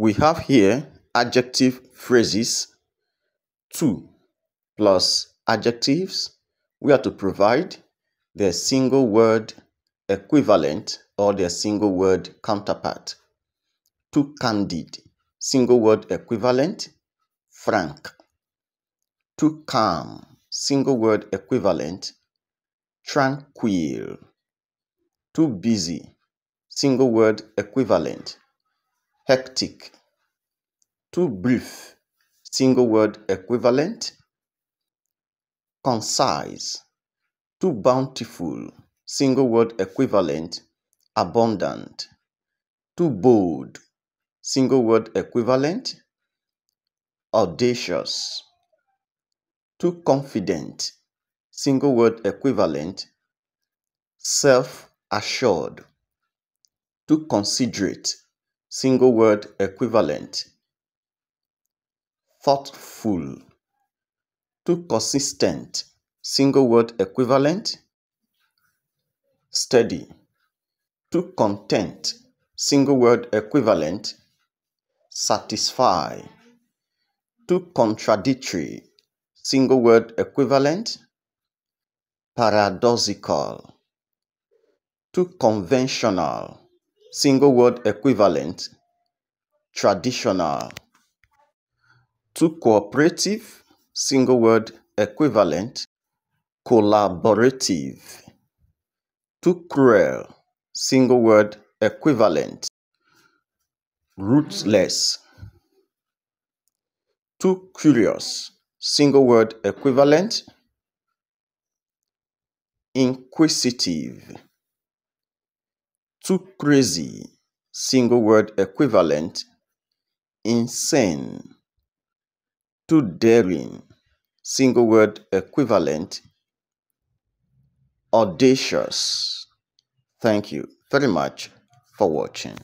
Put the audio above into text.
we have here adjective phrases too plus adjectives we are to provide their single word equivalent or their single word counterpart. Too candid, single word equivalent, frank. Too calm, single word equivalent, tranquil. Too busy, single word equivalent, hectic. Too brief, single word equivalent, concise. Too bountiful, single word equivalent, abundant. Too bold, single word equivalent, audacious. Too confident, single word equivalent, self assured. Too considerate, single word equivalent, thoughtful. Too consistent, single word equivalent, steady. Too content, single word equivalent, satisfy. Too contradictory, single word equivalent, paradoxical. Too conventional, single word equivalent, traditional. Too cooperative, single word equivalent, collaborative. Too cruel, single word equivalent, ruthless. Too curious, single word equivalent, inquisitive. Too crazy, single word equivalent, insane. Too daring, single word equivalent, audacious. Thank you very much for watching.